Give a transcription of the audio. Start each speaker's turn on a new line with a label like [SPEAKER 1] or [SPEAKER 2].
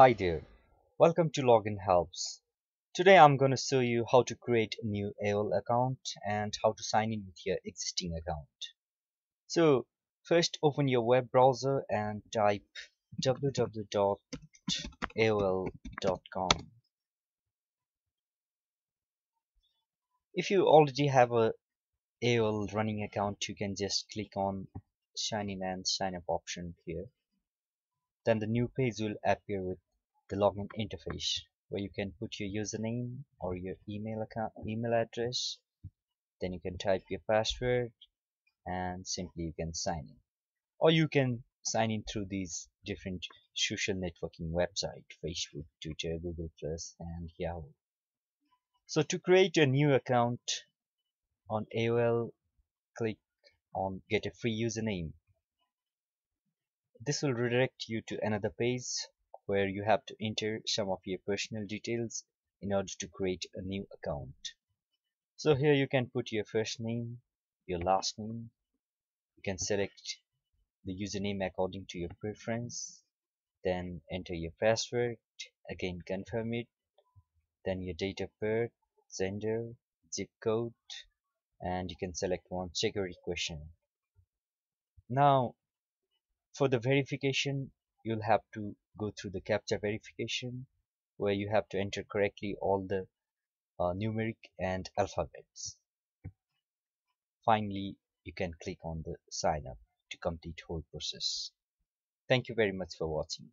[SPEAKER 1] Hi there, welcome to Login Helps. Today I'm going to show you how to create a new AOL account and how to sign in with your existing account. So first open your web browser and type www.aol.com. If you already have a AOL running account you can just click on sign in and sign up option here then the new page will appear with the login interface where you can put your username or your email account email address. Then you can type your password and simply you can sign in. Or you can sign in through these different social networking website Facebook Twitter Google Plus and Yahoo. So to create a new account on AOL click on get a free username this will redirect you to another page where you have to enter some of your personal details in order to create a new account. So here you can put your first name, your last name. You can select the username according to your preference. Then enter your password. Again confirm it. Then your date of birth, gender, zip code, and you can select one security question. Now for the verification you'll have to go through the captcha verification where you have to enter correctly all the uh, numeric and alphabets. Finally you can click on the sign up to complete whole process. Thank you very much for watching